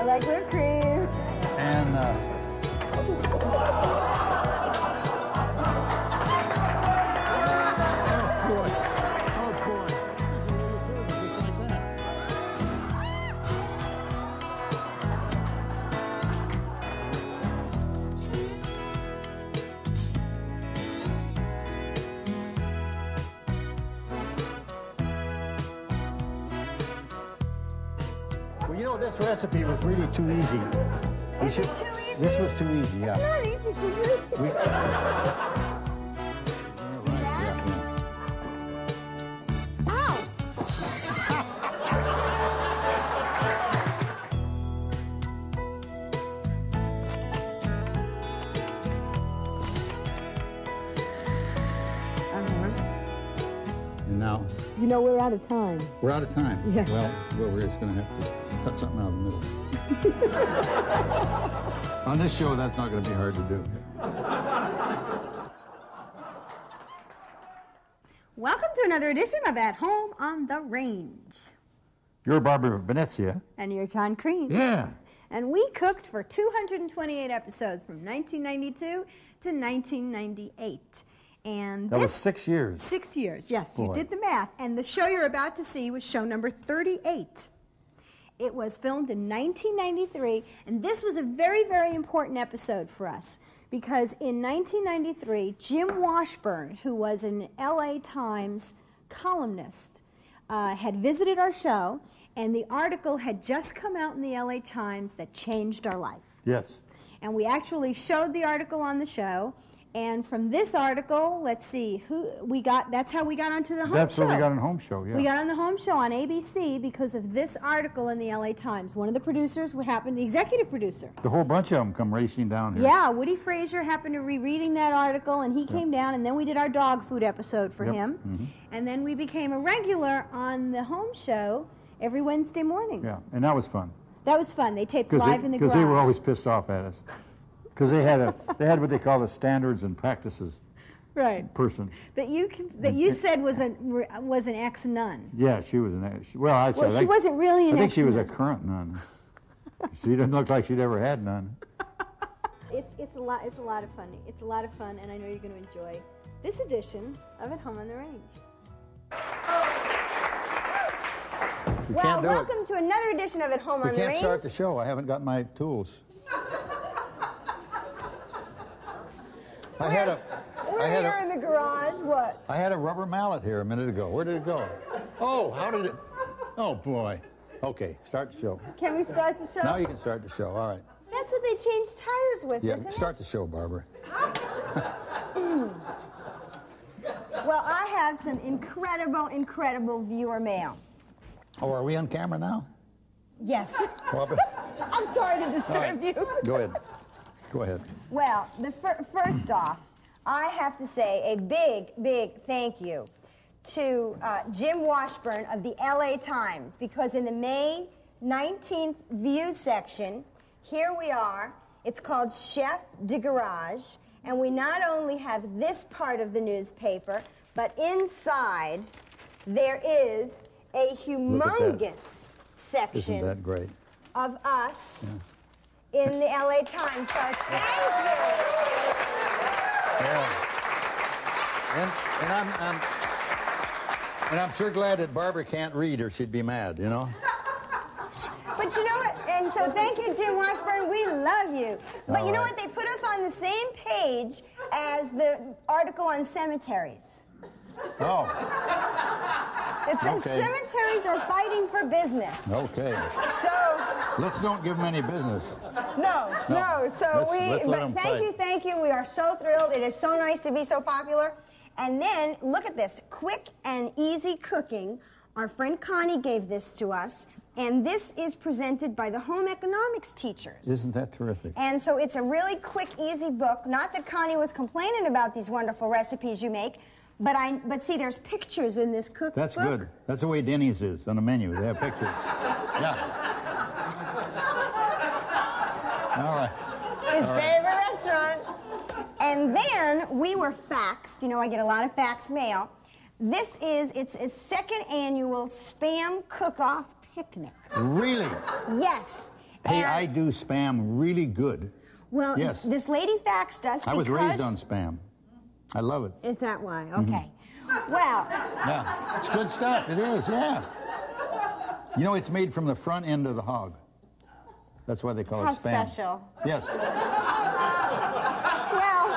I like whipped cream. And uh, recipe was really too easy. We Is it too easy? This was too easy, yeah. Not easy for you. We, See that? Ow! Uh-huh. Uh-huh. and now You know, we're out of time. we're out of time. Yeah. Well, well, we're just going to have to cut something out of the middle. On this show, that's not going to be hard to do. Welcome to another edition of At Home on the Range. You're Barbara Venezia. And you're John Crean. Yeah. And we cooked for 228 episodes from 1992 to 1998. And That was six years. Six years, yes, you did the math. And the show you're about to see was show number 38. It was filmed in 1993, and this was a very, very important episode for us because in 1993, Jim Washburn, who was an LA Times columnist, uh, had visited our show, and the article had just come out in the LA Times that changed our life Yes. and we actually showed the article on the show. And from this article, let's see who we got. That's how we got onto the home That's show. what we got on home show, yeah. We got on the home show on ABC because of this article in the LA Times. One of the producers would happen, the executive producer. the whole bunch of them come racing down here. Yeah, Woody Fraser happened to be reading that article, and he came down, and then we did our dog food episode for Yep, him, mhm. and then we became a regular on the home show every Wednesday morning. Yeah, and that was fun. That was fun. They taped live in the 'cause because they were always pissed off at us. Because they had a they had what they call a standards and practices right. person. That you can, that you said was an was an ex nun. Yeah, she was an ex- well. I Well, said she I, wasn't really an I think ex she was a current nun. she didn't look like she'd ever had none. It's it's a lot it's a lot of fun. It's a lot of fun, and I know you're going to enjoy this edition of At Home on the Range. We well, can't do welcome to another edition of At Home it. We on the can't Range. start the show. I haven't got my tools. I had a We're I had here a in the garage. What? I had a rubber mallet here a minute ago. Where did it go? Oh, how did it? Oh boy. Okay, start the show. Can we start the show? Now you can start the show. All right. That's what they change tires with, Yeah, start the show, Barbara. Well, I have some incredible, incredible viewer mail. Oh, are we on camera now? Yes. Well, I'm sorry to disturb right. you. Go ahead. Go ahead. Well, the fir- first off, I have to say a big, big thank you to uh, Jim Washburn of the LA Times because in the May 19th view section, here we are. It's called Chef de Garage, and we not only have this part of the newspaper, but inside there is a humongous section Isn't that great? of us in the LA Times. So thank you. Yeah. And, and I'm, I'm and I'm sure glad that Barbara can't read or she'd be mad, you know? But you know what? And so thank you, Jim Washburn. We love you. But All you know right. what? They put us on the same page as the article on cemeteries. Oh, It says Okay. cemeteries are fighting for business. okay. So Let's don't give them any business. no, no. No. So Let's- we. let's let but thank fight. you, thank you. We are so thrilled. It is so nice to be so popular. And then look at this: quick and easy cooking. Our friend Connie gave this to us, and this is presented by the home economics teachers. Isn't that terrific? And so it's a really quick, easy book. Not that Connie was complaining about these wonderful recipes you make, but I but see there's pictures in this cookbook. That's good. That's the way Denny's is on the menu. They have pictures. Yeah. All right. His favorite restaurant. And then we were faxed. You know, I get a lot of fax mail. This is it's a second annual spam cook-off picnic. Really? Yes. Hey, And- I do spam really good. Well, Yes. this lady faxed us I was raised on spam. I love it. Is that why? Mm-hmm. Okay. Well, Yeah, it's good stuff. It is, yeah. You know, it's made from the front end of the hog. That's why they call How it spam. special. Yes, well,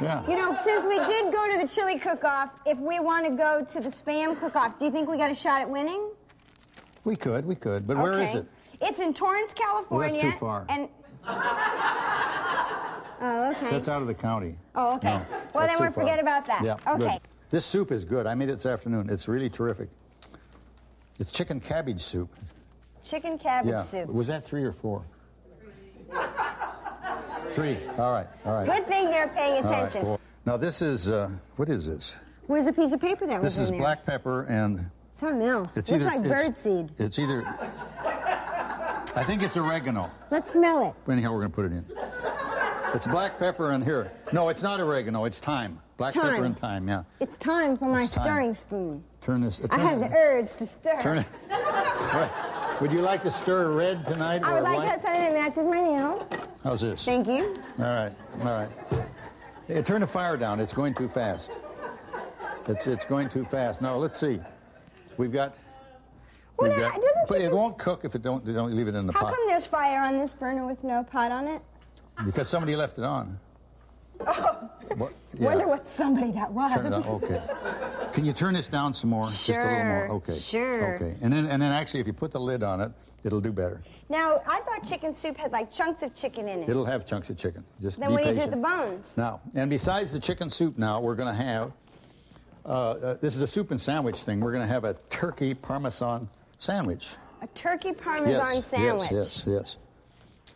yeah. you know, since we did go to the chili cook-off, if we want to go to the spam cook-off, do you think we got a shot at winning? We could, we could. But where is Okay. it? It's in Torrance, California. That's too far. And oh, okay. That's out of the county. Oh, okay. No, well, then we'll forget about that. Yeah, Okay. good. This soup is good. I made it this afternoon. It's really terrific. It's chicken cabbage soup. Chicken cabbage Yeah. soup. Was that three or four? Three. All right. All right. Good thing they're paying All right, attention. cool. Now this is uh, what is this? Where's the piece of paper that This was is in there? black pepper and Something else. it's Looks either like birdseed. It's either. I think it's oregano. Let's smell it. Anyhow, we're going to put it in. It's black pepper in here. No, it's not oregano. It's thyme. Black pepper and thyme. Yeah. It's time for my time. stirring spoon. Turn this. I turn have the urge to stir. Turn it. Right. Would you like to stir red tonight? I or would like to have something that matches my nails. How's this? Thank you. All right. All right. Turn the fire down. It's going too fast. It's it's going too fast. No, let's see. We've got. Well, we've now, got doesn't but it won't cook if it don't don't leave it in the How pot How come there's fire on this burner with no pot on it? Because somebody left it on. What? Yeah. Wonder what somebody that was. Turn it on. Okay. Can you turn this down some more? Just a little Sure, more. Okay. sure. Okay. And then and then actually, if you put the lid on it, it'll do better. Now, I thought chicken soup had like chunks of chicken in it. It'll have chunks of chicken. Just then be what do you do with the bones? Now, and besides the chicken soup, now we're going to have. Uh, uh, this is a soup and sandwich thing. We're going to have a turkey parmesan sandwich. A turkey parmesan yes, sandwich. Yes, yes, yes.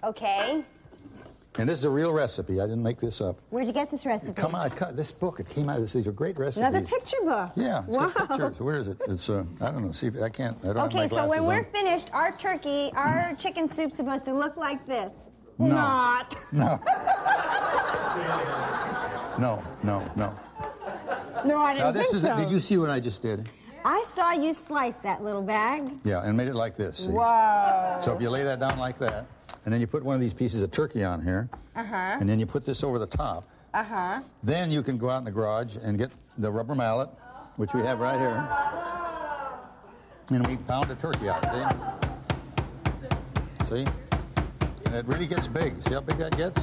Okay. And this is a real recipe. I didn't make this up. Where'd you get this recipe? Come on, it- this book. It came out. These are great recipes. Another picture book. Yeah, it's wow. got pictures. Where is it? It's uh, I don't know. See, if I can't. I don't Okay, so when we're on. finished, our turkey, our chicken soup's supposed to look like this. No. Not. No. no, no, no. No, I didn't Now this think is. so. Did you see what I just did? I saw you slice that little bag. Yeah, and made it like this. See? Whoa. So if you lay that down like that, and then you put one of these pieces of turkey on here, Uh-huh. and then you put this over the top, Uh-huh. then you can go out in the garage and get the rubber mallet, which we have right here, and we pound the turkey out. See? See? And it really gets big. See how big that gets?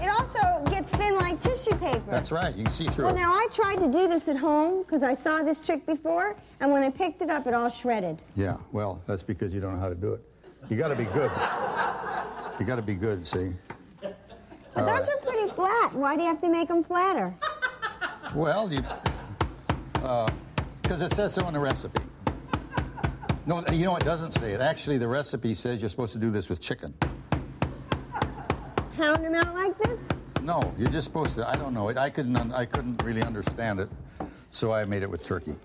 It also gets thin like tissue paper. That's right. You can see through Well, it. now I tried to do this at home because I saw this trick before, and when I picked it up, it all shredded. Yeah. Well, that's because you don't know how to do it. You got to be good. You got to be good. See? But those right. are pretty flat. Why do you have to make them flatter? Well, you, uh, because it says so in the recipe. No, you know it doesn't say it. Actually, the recipe says you're supposed to do this with chicken. Pound them out like this? No, you're just supposed to. I don't know. I couldn't. I couldn't really understand it, so I made it with turkey.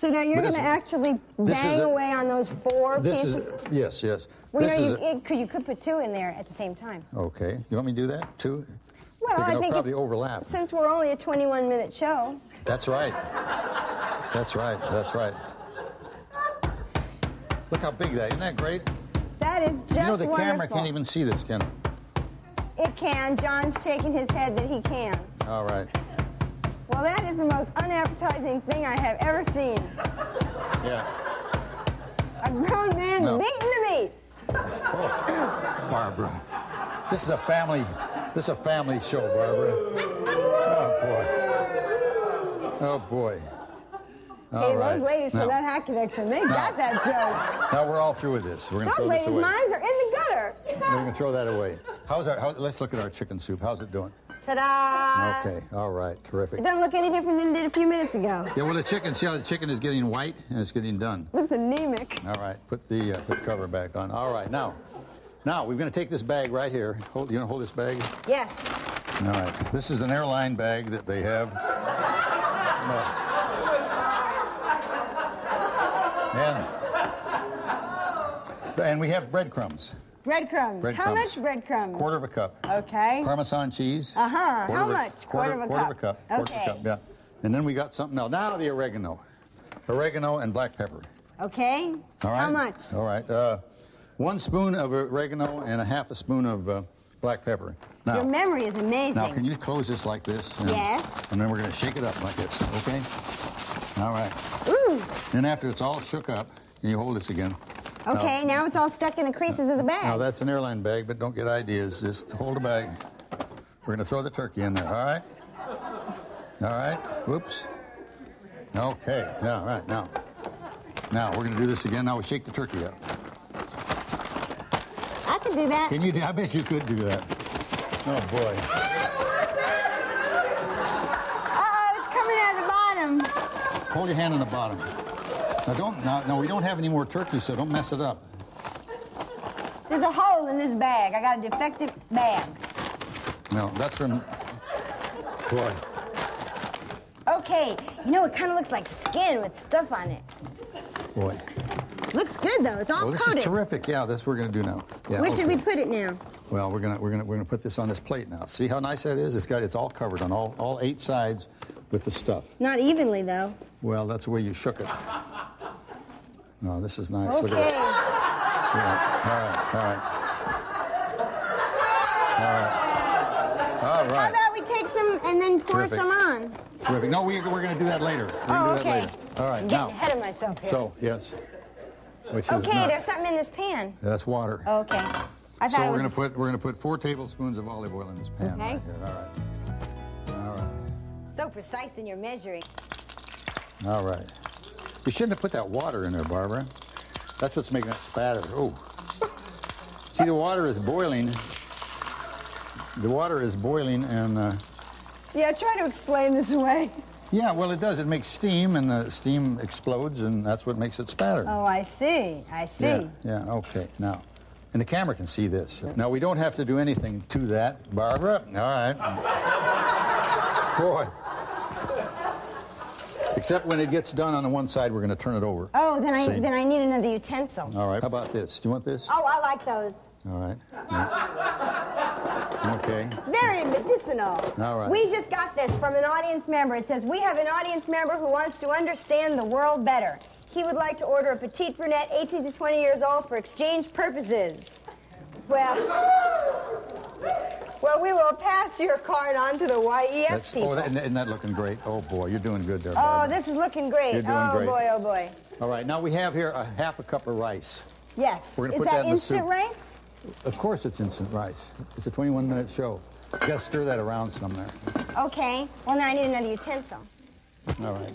So now you're going to actually bang away on those four This pieces. is yes, yes. well, this you know, is you, a- it could, you could put two in there at the same time. okay. You want me to do that too? Well, They're I think probably if- overlap. Since we're only a 21 minute show, That's right. That's right. That's right. Look how big that. Isn't that great? that is just you know the wonderful. camera can't even see this, can it? It can. John's shaking his head that he can. All right. Well, that is the most unappetizing thing I have ever seen. Yeah. A grown man No. beating the meat. Oh, Barbara. This is a family. This is a family show, Barbara. Oh boy. Oh boy. All hey, right. those ladies now, from that hat connection, they got that joke. now we're all through with this. We're gonna Those ladies' minds are in the gutter. We're gonna throw that away. How's our? How, let's look at our chicken soup. How's it doing? Ta-da! Okay. All right. Terrific. It doesn't look any different than it did a few minutes ago. Yeah. Well, the chicken. See how the chicken is getting white and it's getting done. Looks anemic. All right. Put the uh, put the cover back on. All right. Now, now we're gonna take this bag right here. Hold. You want to hold this bag? Yes. All right. This is an airline bag that they have. Uh, And, and we have breadcrumbs. Breadcrumbs. Breadcrumbs. How much breadcrumbs? Quarter of a cup. Okay. Parmesan cheese. Uh-huh. Quarter How a- much? Quarter, Quarter of a quarter cup. of a cup. Quarter of Okay. a cup, yeah. And then we got something else. Now the oregano. Oregano and black pepper. Okay. All right. How much? All right. Uh, one spoon of oregano and a half a spoon of uh, black pepper. Now, Your memory is amazing. now, can you close this like this? And- Yes. And then we're going to shake it up like this, okay? All right. Ooh. Then after it's all shook up, you hold this again. Oh. Okay, now it's all stuck in the creases of the bag. Now that's an airline bag, but don't get ideas. Just hold the bag. We're gonna throw the turkey in there. All right. All right. Whoops. Okay. Yeah. All right. Now. Now we're gonna do this again. Now we shake the turkey up. I can do that. Can you? do I bet you could do that. Oh boy. Uh-oh, it's coming out of the bottom. Hold your hand on the bottom. Now don't. Now, no, we don't have any more turkey, so don't mess it up. There's a hole in this bag. I got a defective bag. No, that's from. Boy. Okay, you know, it kind of looks like skin with stuff on it. Boy. Looks good, though. It's all Well, this coated. is terrific. Yeah, that's what we're gonna do now. Yeah, Where should we put it now? Well, we're gonna we're gonna we're gonna put this on this plate now. See how nice that is? It's got it's all covered on all all eight sides with the stuff. Not evenly, though. Well, that's the way you shook it. No, this is nice. Look Okay. at that. Yeah. All right. All right. All right. All How about we take some and then pour Terrific. some on? Terrific. No, we, we're gonna do that later. We're Oh, do okay. that later. All right. I'm Now. getting ahead of myself here. So yes. Which is okay, there's something in this pan. That's water. Okay. I thought so we're was. gonna put we're gonna put four tablespoons of olive oil in this pan Okay. right here. All right. All right. so precise in your measuring. All right. You shouldn't have put that water in there, Barbara. That's what's making it spatter. Oh. See, the water is boiling. The water is boiling, and uh, Yeah, try to explain this away. yeah, well, it does. It makes steam, and the steam explodes, and that's what makes it spatter. Oh, I see. I see. Yeah, yeah, okay. Now, and the camera can see this. Now, we don't have to do anything to that, Barbara. All right. Boy. Except when it gets done on the one side, we're going to turn it over. Oh, then I See? then I need another utensil. All right. How about this? Do you want this? Oh, I like those. All right. Yeah. Okay. Very medicinal. All right. We just got this from an audience member. It says, We have an audience member who wants to understand the world better. He would like to order a petite brunette, 18 to 20 years old, for exchange purposes. Well, well, we will pass your card on to the YES That's, oh, people. oh, that, isn't that looking great? Oh, boy, you're doing good there. oh, this is looking great. You're doing oh, great. boy, oh, boy. All right, now we have here a half a cup of rice. Yes. We're gonna is put that, that in the instant soup. rice? Of course it's instant rice. It's a 21-minute show. You to stir that around some there. Okay. Well, now I need another utensil. All right.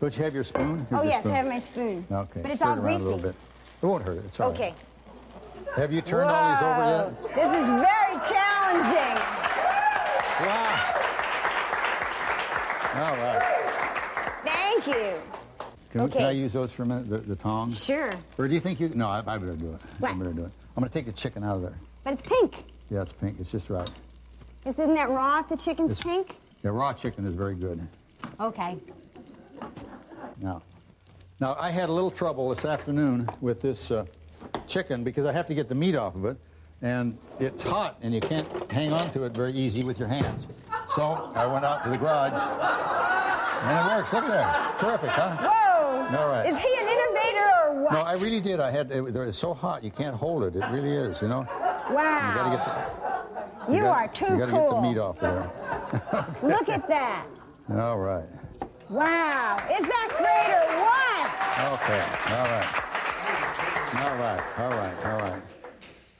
Don't you have your spoon? Here's oh, your yes, spoon. I have my spoon. Okay. But it's stir all it greasy. a little bit. It won't hurt it. It's all right. Okay. Have you turned all these over yet? This is very challenging. Wow. All right. Thank you. Can, we- can I use those for a minute, the, the tongs? Sure. Or do you think you... No, I, I better do it. What? I better do it. I'm going to take the chicken out of there. But it's pink. Yeah, it's pink. It's just right. Isn't that raw if the chicken's It's- pink? Yeah, raw chicken is very good. Okay. Now, now I had a little trouble this afternoon with this uh, chicken because I have to get the meat off of it, and it's hot, and you can't hang on to it very easy with your hands. So I went out to the garage, and it works. Look at that, terrific, huh? Whoa. All right. Is he an innovator or what? No, I really did. I had it was it's so hot you can't hold it. It really is, you know. You wow. got to get the, you got- are too You got to cool. get the meat off of there. Look at that. All right. Wow. Is that great or what? Okay. All right. All right. All right. All right.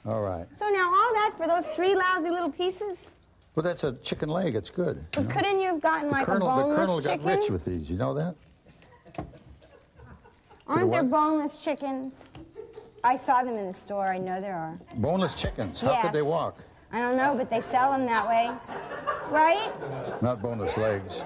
All right. So now all that for those three lousy little pieces? Well, that's a chicken leg. It's good. But know? couldn't you have gotten The like colonel, a the boneless colonel got chicken? rich with these. You know that? Aren't there boneless chickens? I saw them in the store. I know there are. Boneless chickens. How could they walk? I don't know, but they sell them that way. Right? Not boneless legs.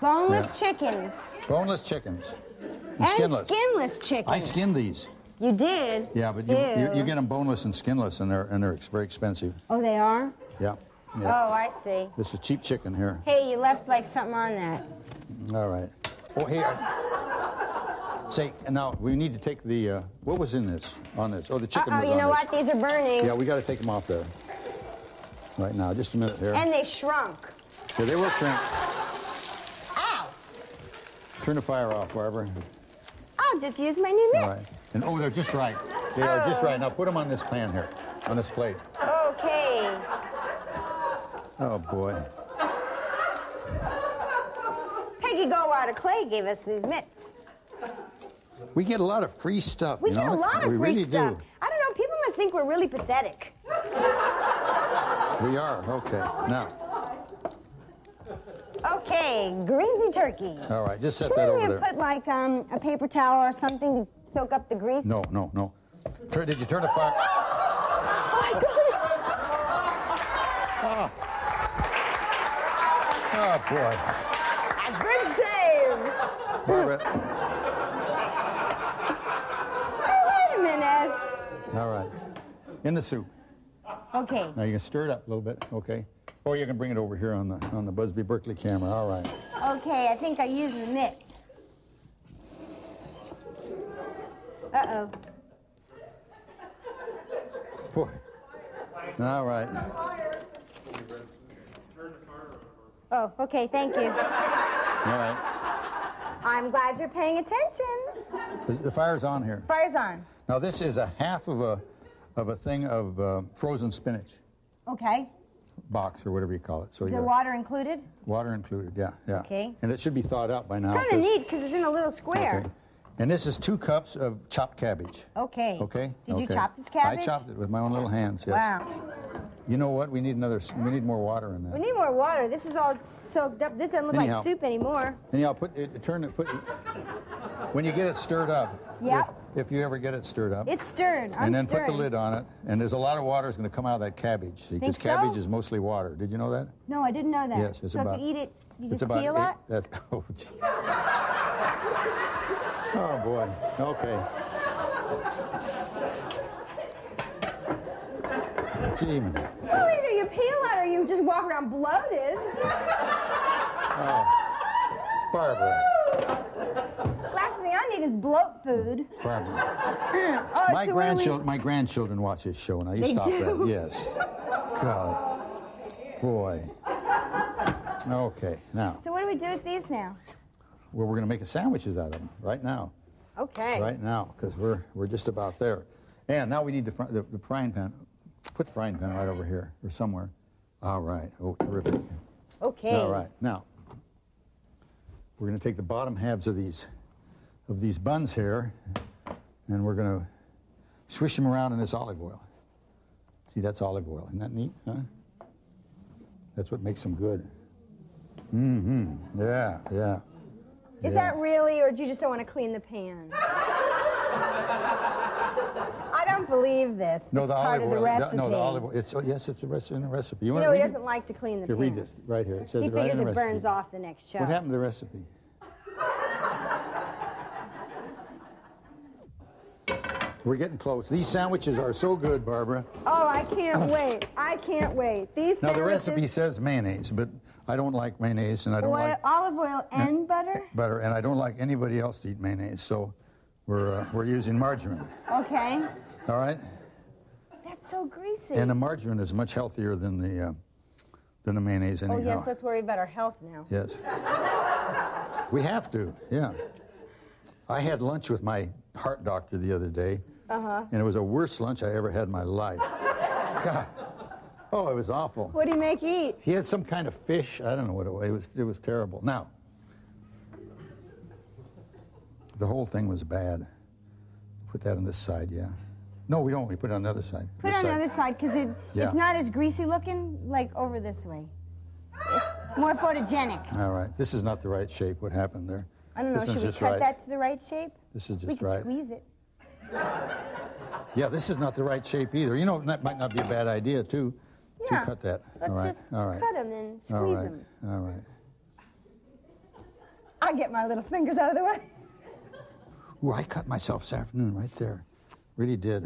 Boneless chickens. Boneless chickens. And, And skinless. skinless chickens. I skinned these. You did? Yeah, but you, you, you get them boneless and skinless, and they're and they're ex- very expensive. Oh, they are? Yeah. Oh. I see. This is cheap chicken here. Hey, you left like something on that. All right. Oh, here. Say, now we need to take the. Uh, what was in this? On this? Oh, the chicken Uh-oh, you know this. what? These are burning. Yeah, we got to take them off there. Right now, just a minute here. And they shrunk. yeah, they will shrink. Ow! Turn the fire off, Barbara. I'll just use my new mitt. And oh, they're just right. They are just right. Now put them on this pan here, on this plate. Okay. Oh boy. Peggy Goldwater Clay gave us these mitts. We get a lot of free stuff. We get know? a lot of we free really stuff. Do. I don't know. People must think we're really pathetic. We are. Okay. Now, Okay, greasy turkey. all right. Just set Should that we over have there. put like um, a paper towel or something to soak up the grease? No, no, no. Turn, did you turn the fire? Oh ah. Ah, boy. Good save. Barbara. Oh, wait a minute. All right. In the soup. Okay. Now you can stir it up a little bit, okay? Or you can bring it over here on the on the Busby Berkeley camera. All right. Okay, I think I used the mitt. Uh-oh. Boy. All right. Oh, okay, thank you. All right. I'm glad you're paying attention. The- fire's on here. Fire's on. Now this is a half of a of a thing of uh, frozen spinach Okay. box or whatever you call it. So The water included? water included. Yeah, yeah. Okay. And it should be thawed out by now. Kind of neat because it's in a little square. Okay. And this is two cups of chopped cabbage. Okay. Okay. Did you chop this cabbage? I chopped it with my own little hands. Yes. Wow. You know what? We need another. We need more water in that. We need more water. This is all soaked up. This doesn't look Anyhow. like soup anymore. Anyhow, put it. Turn it. Put. When you get it stirred up. Yep. If, if you ever get it stirred up. It's stirred. I'm and then stirring. put the lid on it, and there's a lot of water is going to come out of that cabbage. Because cabbage so? is mostly water. Did you know that? No, I didn't know that. Yes, it's so about- if you eat it, you just about peel it? That's, oh. Oh boy. Okay. Gee. Well, either you peel it or you just walk around bloated. Oh. Barbara. Last thing I need is bloat food. Barbara. Oh, My early. grandchildren, my grandchildren watch this show. Now you They stop do? that. Yes. God. Boy. Okay. Now, So what do we do with these now? Well, we're going to make sandwiches out of them right now. Okay. right now because we're we're just about there. And now we need the, fr- the the frying pan. Put the frying pan right over here or somewhere. All right. Oh, terrific. Okay. All right. Now we're going to take the bottom halves of these of these buns here, and we're going to swish them around in this olive oil. See, that's olive oil. Isn't that neat? Huh? That's what makes them good. Mm-hmm. Yeah. Yeah. Is yeah. that really, or do you just don't want to clean the pan? I don't believe this. No, the olive of the oil. recipe. No, the olive oil. It's oh, yes, it's a recipe in the recipe. You wanna know, he it? doesn't like to clean the pan. read this right here. It says He it right in figures the it burns off the next show. What happened to the recipe? We're getting close. These sandwiches are so good, Barbara. Oh, I can't wait. I can't wait. These Now the sandwiches- recipe says mayonnaise, but I don't like mayonnaise, and I don't oil, like olive oil and butter. butter, and I don't like anybody else to eat mayonnaise. So we're uh, we're using margarine. Okay. All right, That's so greasy. and the margarine is much healthier than the uh, than the mayonnaise. oh Anyhow. yes, let's worry about our health now. Yes. We have to, yeah. I had lunch with my heart doctor the other day, Uh-huh. and it was the worst lunch I ever had in my life. God. Oh, it was awful. What did he make eat? He had some kind of fish. I don't know what it was. It was, it was terrible. Now, the whole thing was bad. Put that on this side, yeah. No, we don't. We put it on the other side. Put it on the other side because it, Yeah. it's not as greasy looking like over this way. It's more photogenic. All right. This is not the right shape. What happened there? I don't know. This Should we cut right. that to the right shape? This is just we right. squeeze it. Yeah, this is not the right shape either. You know, that might not be a bad idea, too, Yeah. to cut that. Let's All right. just All right. cut them and squeeze All right. them. All right. I'll get my little fingers out of the way. Ooh, I cut myself this afternoon right there. Really did.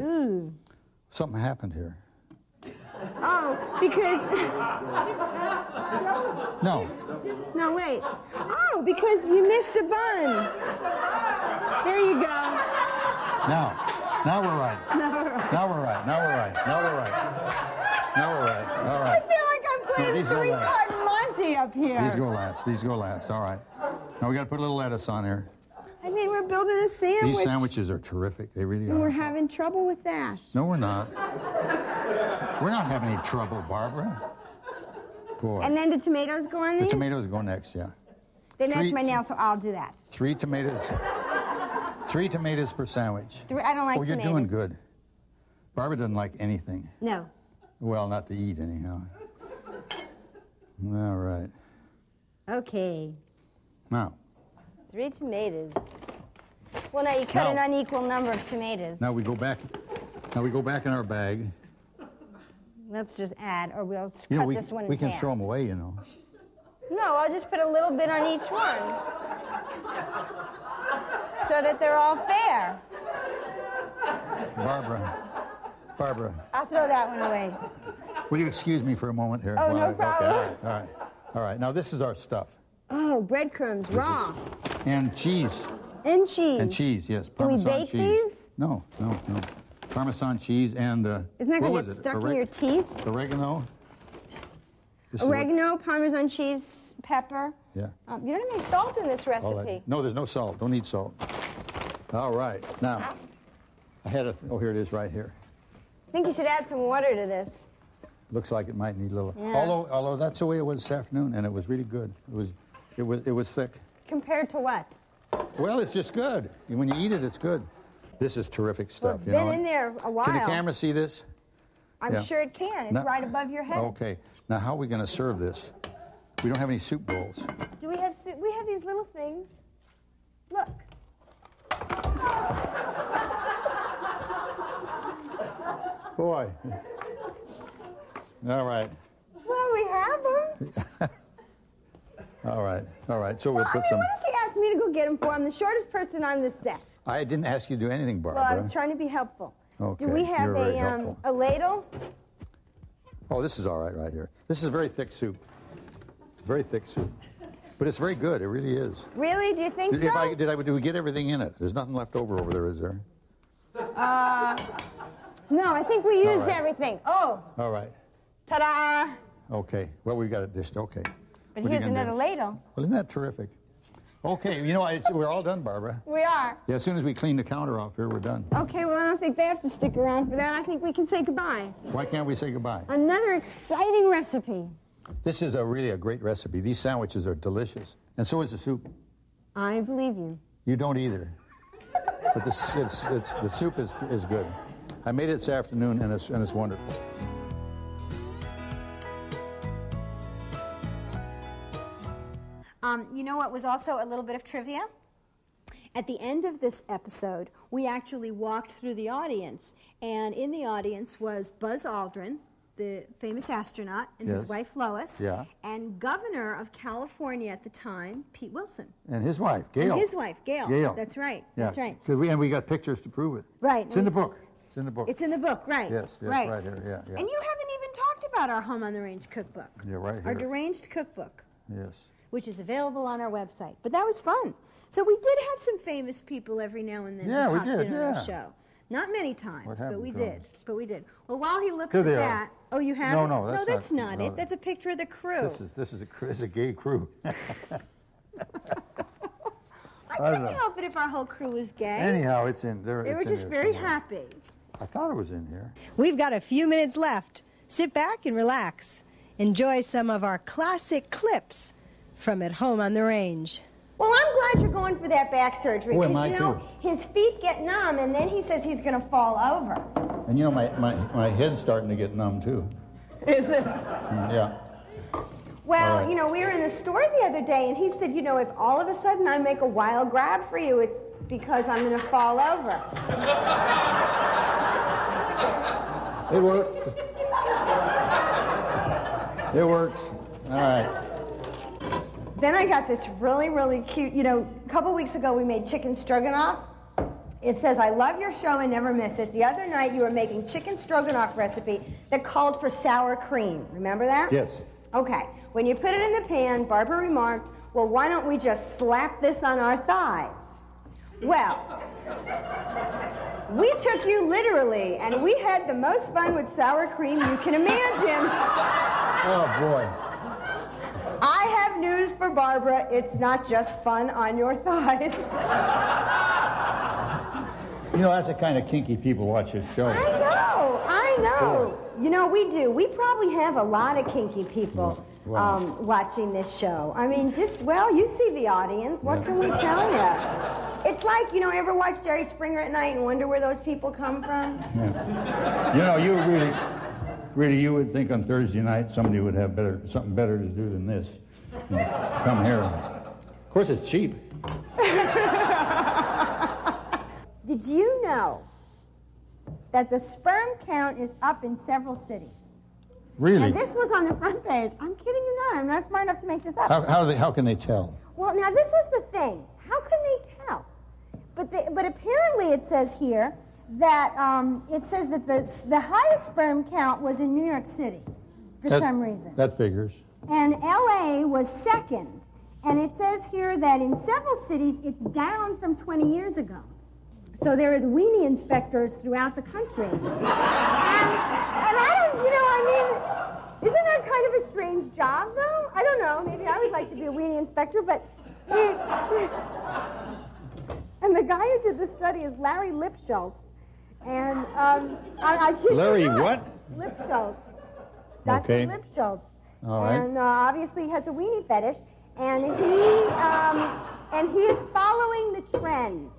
Something happened here. Oh, because No. no, wait. Oh, because you missed a bun. There you go. Now. Now we're right. No. Now we're right. Now we're right. Now we're right. Now we're right. All I feel like I'm playing go three card Monty up here. These go last. These go last. All right. Now we got to put a little lettuce on here. I mean, we're building a sandwich. These sandwiches are terrific. They really are. And we're having trouble with that. No, we're not. We're not having any trouble, Barbara. Boy. And then the tomatoes go on these? the tomatoes go next, yeah. They match my nails, so I'll do that. Three tomatoes. Three tomatoes per sandwich. Three, I don't like oh, you're tomatoes. doing good. Barbara doesn't like anything. No. Well, not to eat, anyhow. All right. Okay. Now, Three tomatoes. Well, now you cut Now- an unequal number of tomatoes. now we go back. Now we go back in our bag. Let's just add, or we'll You know, cut we, this one in we can half. throw them away, you know. No, I'll just put a little bit on each one. So that they're all fair. Barbara, Barbara, I'll throw that one away. will you excuse me for a moment here? Oh, no I- problem. Okay, all right, all right. All right, now this is our stuff. Oh, breadcrumbs, raw. And cheese. And cheese. And cheese, yes. Parmesan Do we bake cheese. these? No, no, no. Parmesan cheese and, uh, Isn't that going to get it? stuck in your teeth? Oregano. This Oregano, Parmesan cheese, pepper. yeah. Um, you don't have any salt in this recipe. No, there's no salt. Don't need salt. All right. Now, I had a. Oh, here it is, right here. I think you should add some water to this. Looks like it might need a little. Yeah. Although, although that's the way it was this afternoon, and it was really good. It was, it was, it was thick. Compared to what? Well, it's just good. When you eat it, it's good. This is terrific Well, stuff. it's you been know. in there a while. Can the camera see this? I'm Yeah. sure it can. It's No. right above your head. Okay. Now, how are we going to serve this? We don't have any soup bowls. Do we have soup? we have these little things? Look. Boy. All right. Well, we have them. All right. All right. So we'll Well, I put mean, some. what does she ask me to go get them for? I'm the shortest person on the set. I didn't ask you to do anything, Well, Barbara. I was trying to be helpful. Okay, Do we have you're a um, a ladle? Oh, this is all right right here. This is very thick soup. Very thick soup. But it's very good. It really is. Really? Do you think If so? I did, I do we get everything in it? There's nothing left over over there, is there? Uh, No, I think we used right. everything. Oh, All right. ta-da! Okay. Well, we got it dished. Okay. But What here's gonna do? another ladle. Well, isn't that terrific? Okay. You know, it's, we're all done, Barbara. We are. Yeah. As soon as we clean the counter off here, we're done. Okay, well, I don't think they have to stick around for that. I think we can say goodbye. Why can't we say goodbye? Another exciting recipe. This is a really a great recipe. These sandwiches are delicious, and so is the soup. I believe you. You don't either. But this, it's, it's, the soup is, is good. I made it this afternoon, and it's, and it's wonderful. Um, you know what was also a little bit of trivia? At the end of this episode, we actually walked through the audience, and in the audience was Buzz Aldrin, the famous astronaut, and his wife Lois, Yeah. and Governor of California at the time, Pete Wilson, And his wife, Gayle. and his wife Gayle. Gayle. That's right. Yeah. That's right. we, and we got pictures to prove it. Right. It's in the book. It's in the book. It's in the book, right? Yes, yes, right. right here, yeah, yeah. And you haven't even talked about our Home on the Range cookbook. Yeah, right here. Our deranged cookbook. yes. Which is available on our website. But that was fun. So we did have some famous people every now and then Yeah, we popped did, in on yeah. our show. Not many times, but we did. 'em? But we did. Well, while he looks Here at are. that, oh, you have No, it? no, that's that's not- not, no. it. That's a picture of the crew. This is this is a this is a gay crew. I I couldn't know. help it if our whole crew was gay. Anyhow, it's in there. they were just very somewhere. happy. I thought it was in here. We've got a few minutes left. Sit back and relax. Enjoy some of our classic clips from At Home on the Range. Well, I'm glad you're going for that back surgery because you know too? his feet get numb, and then he says he's going to fall over. And you know, my, my, my head's starting to get numb too. Is it? Mm, Yeah. Well, All right. you know, we were in the store the other day, and he said, you know, if all of a sudden I make a wild grab for you, it's because I'm going to fall over. It works. It works. All right. Then I got this really, really cute, you know, a couple weeks ago we made chicken stroganoff. It says, I love your show and never miss it. The other night you were making chicken stroganoff recipe that called for sour cream. Remember that? Yes. Okay. When you put it in the pan, Barbara remarked, well, why don't we just slap this on our thighs? Well, we took you literally, and we had the most fun with sour cream you can imagine. Oh boy. I have news for Barbara. It's not just fun on your thighs. You know, that's the kind of kinky people watch this show. I know, I know. You know, we do. We probably have a lot of kinky people Wow. um, watching this show. I mean, just, well, you see the audience. What Yeah. can we tell you? It's like, you know, ever watch Jerry Springer at night and wonder where those people come from? Yeah. You know, you really, really, you would think on Thursday night somebody would have better, something better to do than this. You know, come here. Of course, it's cheap. Did you know that the sperm count is up in several cities? Really? And this was on the front page. I'm kidding you not. I'm not smart enough to make this up. How, how, do they, how can they tell? Well, now this was the thing. How can they tell? But they, but apparently it says here that um, it says that the the highest sperm count was in New York City for That- some reason, That figures. and L.A. was second. And it says here that in several cities it's down from 20 years ago. So there is weenie inspectors throughout the country. and, and I don't, you know, I mean, isn't that kind of a strange job, though? I don't know. Maybe I would like to be a weenie inspector, but it. And the guy who did the study is Larry Lipshultz. And um, I, I you Larry what? Lipshultz. Dr. Okay. Lipshultz. All right. And uh, obviously he has a weenie fetish. And he, um, and he is following the trends.